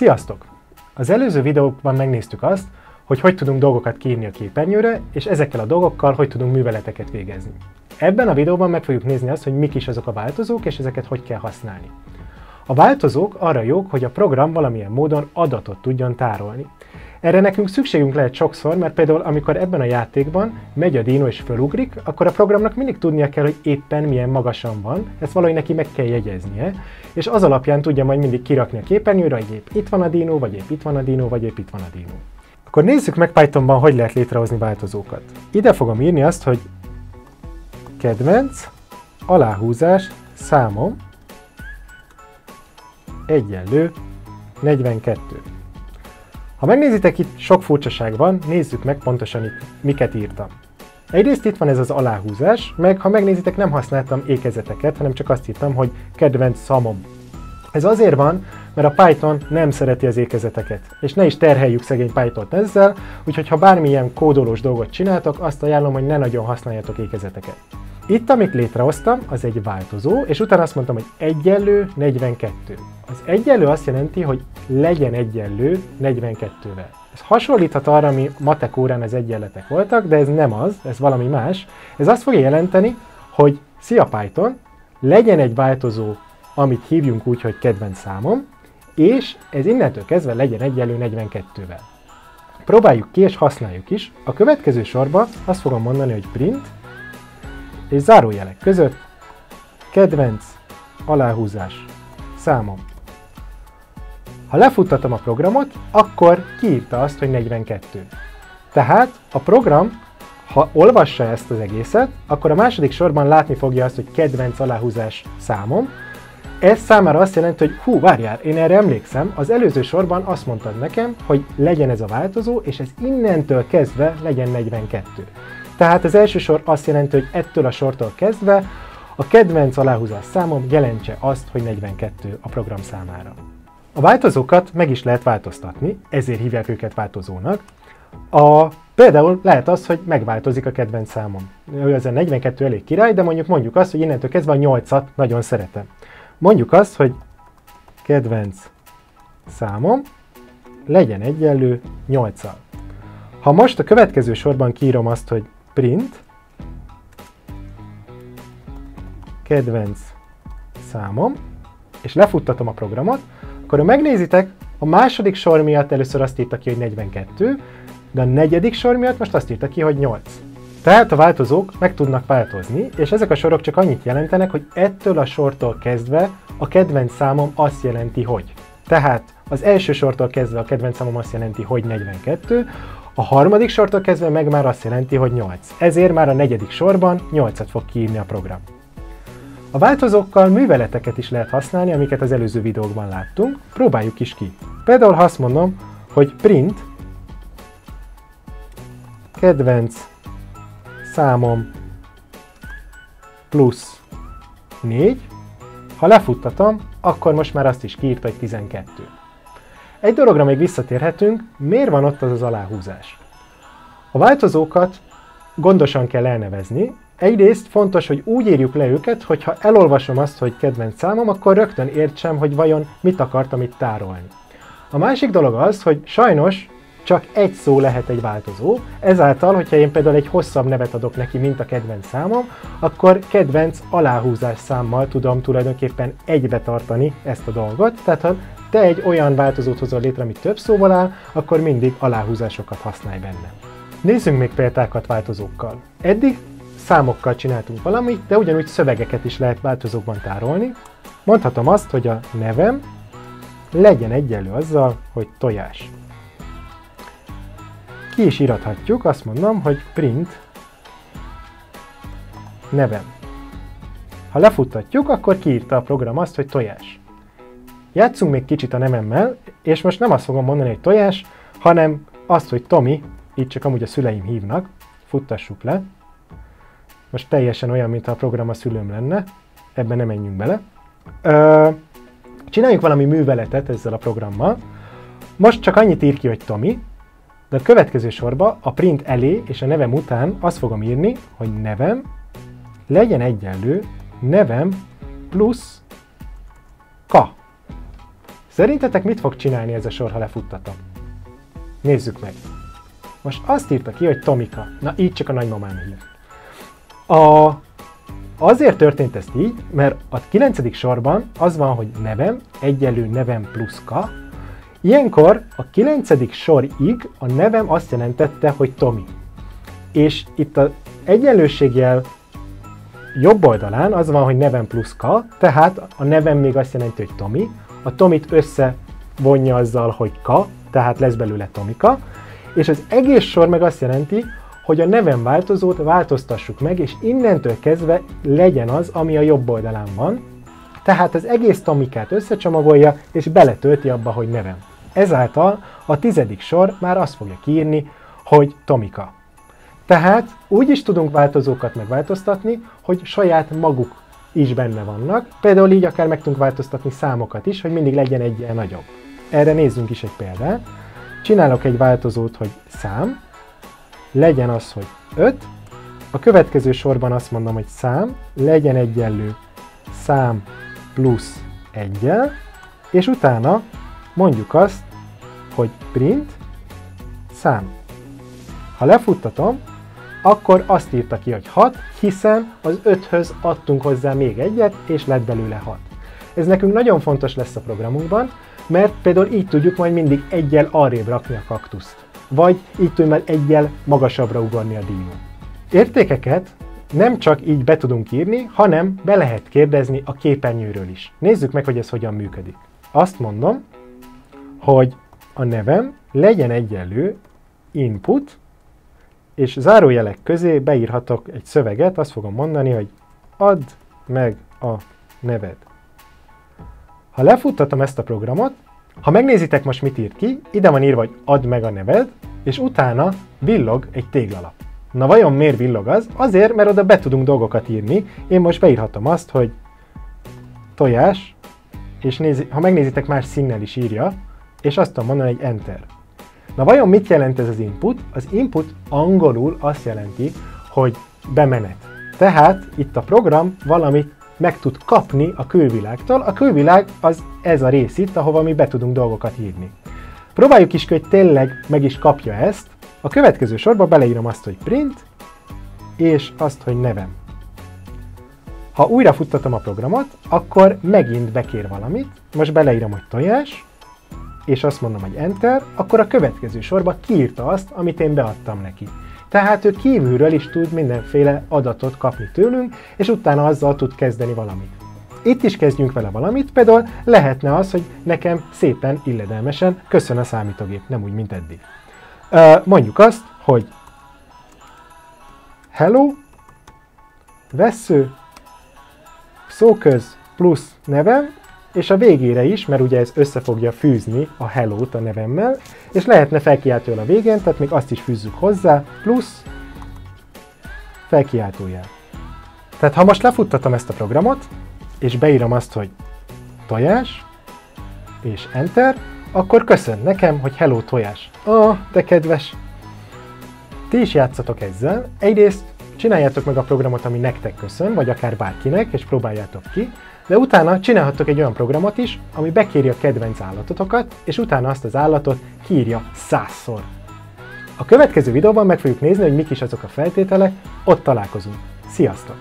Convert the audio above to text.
Sziasztok! Az előző videókban megnéztük azt, hogy hogy tudunk dolgokat kiírni a képernyőre, és ezekkel a dolgokkal hogy tudunk műveleteket végezni. Ebben a videóban meg fogjuk nézni azt, hogy mik is azok a változók, és ezeket hogy kell használni. A változók arra jók, hogy a program valamilyen módon adatot tudjon tárolni. Erre nekünk szükségünk lehet sokszor, mert például amikor ebben a játékban megy a dino és fölugrik, akkor a programnak mindig tudnia kell, hogy éppen milyen magasan van, ezt valahogy neki meg kell jegyeznie, és az alapján tudja majd mindig kirakni a képernyőre, hogy épp itt van a dino, vagy épp itt van a dino, vagy épp itt van a dino. Akkor nézzük meg Pythonban, hogy lehet létrehozni változókat. Ide fogom írni azt, hogy kedvenc, aláhúzás, számom, egyenlő 42. Ha megnézitek, itt sok furcsaság van, nézzük meg pontosan itt miket írtam. Egyrészt itt van ez az aláhúzás, meg ha megnézitek, nem használtam ékezeteket, hanem csak azt írtam, hogy kedvenc szamom. Ez azért van, mert a Python nem szereti az ékezeteket, és ne is terheljük szegény Python-t ezzel, úgyhogy ha bármilyen kódolós dolgot csináltok, azt ajánlom, hogy ne nagyon használjatok ékezeteket. Itt, amit létrehoztam, az egy változó, és utána azt mondtam, hogy egyenlő 42. Az egyenlő azt jelenti, hogy legyen egyenlő 42-vel. Ez hasonlíthat arra, ami matek órán az egyenletek voltak, de ez nem az, ez valami más. Ez azt fogja jelenteni, hogy szia Python, legyen egy változó, amit hívjunk úgy, hogy kedvenc számom, és ez innentől kezdve legyen egyenlő 42-vel. Próbáljuk ki és használjuk is. A következő sorban azt fogom mondani, hogy print, és zárójelek között kedvenc, aláhúzás, számom. Ha lefuttatom a programot, akkor kiírta azt, hogy 42. Tehát a program, ha olvassa ezt az egészet, akkor a második sorban látni fogja azt, hogy kedvenc aláhúzás számom. Ez számára azt jelenti, hogy hú, várjál, én erre emlékszem, az előző sorban azt mondtad nekem, hogy legyen ez a változó, és ez innentől kezdve legyen 42. Tehát az első sor azt jelenti, hogy ettől a sortól kezdve a kedvenc aláhúzás számom jelentse azt, hogy 42 a program számára. A változókat meg is lehet változtatni, ezért hívják őket változónak. A, például lehet az, hogy megváltozik a kedvenc számom. Ez a 42 elég király, de mondjuk mondjuk azt, hogy innentől kezdve a 8-at nagyon szeretem. Mondjuk azt, hogy kedvenc számom legyen egyenlő 8-al. Ha most a következő sorban kiírom azt, hogy print kedvenc számom, és lefuttatom a programot, akkor ha megnézitek, a második sor miatt először azt írta ki, hogy 42, de a negyedik sor miatt most azt írta ki, hogy 8. Tehát a változók meg tudnak változni, és ezek a sorok csak annyit jelentenek, hogy ettől a sortól kezdve a kedvenc számom azt jelenti, hogy. Tehát az első sortól kezdve a kedvenc számom azt jelenti, hogy 42, a harmadik sortól kezdve meg már azt jelenti, hogy 8. Ezért már a negyedik sorban 8-at fog kiírni a program. A változókkal műveleteket is lehet használni, amiket az előző videókban láttunk. Próbáljuk is ki. Például ha azt mondom, hogy print kedvenc számom plusz 4, ha lefuttatom, akkor most már azt is kiírta, hogy 12. Egy dologra még visszatérhetünk, miért van ott az az aláhúzás? A változókat gondosan kell elnevezni, Egyrészt fontos, hogy úgy írjuk le őket, hogy ha elolvasom azt, hogy kedvenc számom, akkor rögtön értsem, hogy vajon mit akartam itt tárolni. A másik dolog az, hogy sajnos csak egy szó lehet egy változó, ezáltal, hogyha én például egy hosszabb nevet adok neki, mint a kedvenc számom, akkor kedvenc aláhúzás számmal tudom tulajdonképpen egybe tartani ezt a dolgot, tehát ha te egy olyan változót hozol létre, ami több szóval áll, akkor mindig aláhúzásokat használj benne. Nézzünk még példákat változókkal. Eddig számokkal csináltunk valamit, de ugyanúgy szövegeket is lehet változókban tárolni. Mondhatom azt, hogy a nevem legyen egyenlő azzal, hogy tojás. Ki is irathatjuk, azt mondom, hogy print nevem. Ha lefuttatjuk, akkor kiírta a program azt, hogy tojás. Játszunk még kicsit a nevemmel, és most nem azt fogom mondani, hogy tojás, hanem azt, hogy Tomi, így csak amúgy a szüleim hívnak, futtassuk le. Most teljesen olyan, mintha a program a szülőm lenne, ebben nem menjünk bele. Ö, csináljuk valami műveletet ezzel a programmal. Most csak annyit ír ki, hogy Tomi, de a következő sorba a print elé és a nevem után azt fogom írni, hogy nevem legyen egyenlő nevem plusz. Szerintetek mit fog csinálni ez a sor, ha lefuttatom? Nézzük meg. Most azt írta ki, hogy Tomika. Na, így csak a nagymamám hív. A... Azért történt ezt így, mert a 9. sorban az van, hogy nevem, egyelő nevem plusz ka. Ilyenkor a 9. sorig a nevem azt jelentette, hogy Tomi. És itt az egyenlőségjel jobb oldalán az van, hogy nevem plusz ka, tehát a nevem még azt jelenti, hogy Tomi, a Tomit összevonja azzal, hogy ka, tehát lesz belőle Tomika, és az egész sor meg azt jelenti, hogy a nevem változót változtassuk meg, és innentől kezdve legyen az, ami a jobb oldalán van, tehát az egész Tomikát összecsomagolja, és beletölti abba, hogy nevem. Ezáltal a tizedik sor már azt fogja kiírni, hogy Tomika. Tehát úgy is tudunk változókat megváltoztatni, hogy saját maguk is benne vannak. Például így akár meg tudunk változtatni számokat is, hogy mindig legyen egy ilyen nagyobb. Erre nézzünk is egy példát. Csinálok egy változót, hogy szám, legyen az, hogy 5, a következő sorban azt mondom, hogy szám, legyen egyenlő szám plusz 1 és utána mondjuk azt, hogy print szám. Ha lefuttatom, akkor azt írta ki, hogy 6, hiszen az 5-höz adtunk hozzá még egyet, és lett belőle 6. Ez nekünk nagyon fontos lesz a programunkban, mert például így tudjuk majd mindig egyel arrébb rakni a kaktuszt. Vagy így tudjuk majd egyel magasabbra ugorni a díjon. Értékeket nem csak így be tudunk írni, hanem be lehet kérdezni a képernyőről is. Nézzük meg, hogy ez hogyan működik. Azt mondom, hogy a nevem legyen egyenlő input, és zárójelek közé beírhatok egy szöveget, azt fogom mondani, hogy add meg a neved. Ha lefuttatom ezt a programot, ha megnézitek most mit írt ki, ide van írva, hogy add meg a neved, és utána villog egy téglalap. Na vajon miért villog az? Azért, mert oda be tudunk dolgokat írni. Én most beírhatom azt, hogy tojás, és nézi, ha megnézitek, más színnel is írja, és azt tudom mondani, hogy enter. Na vajon mit jelent ez az input? Az input angolul azt jelenti, hogy bemenet. Tehát itt a program valamit meg tud kapni a külvilágtól. A külvilág az ez a rész itt, ahova mi be tudunk dolgokat írni. Próbáljuk is, hogy tényleg meg is kapja ezt. A következő sorba beleírom azt, hogy print, és azt, hogy nevem. Ha újra futtatom a programot, akkor megint bekér valamit. Most beleírom, hogy tojás, és azt mondom, hogy Enter, akkor a következő sorba kiírta azt, amit én beadtam neki. Tehát ő kívülről is tud mindenféle adatot kapni tőlünk, és utána azzal tud kezdeni valamit. Itt is kezdjünk vele valamit, például lehetne az, hogy nekem szépen, illedelmesen köszön a számítógép, nem úgy, mint eddig. Mondjuk azt, hogy hello, vesző, szóköz plusz nevem, és a végére is, mert ugye ez össze fogja fűzni a hello-t a nevemmel, és lehetne felkiáltójel a végén, tehát még azt is fűzzük hozzá, plusz felkiáltójel. Tehát ha most lefuttatom ezt a programot, és beírom azt, hogy tojás, és enter, akkor köszön nekem, hogy hello tojás. Ah, de kedves! Ti is játszatok ezzel. Egyrészt csináljátok meg a programot, ami nektek köszön, vagy akár bárkinek, és próbáljátok ki, de utána csinálhattok egy olyan programot is, ami bekéri a kedvenc állatotokat, és utána azt az állatot kírja százszor. A következő videóban meg fogjuk nézni, hogy mik is azok a feltételek, ott találkozunk. Sziasztok!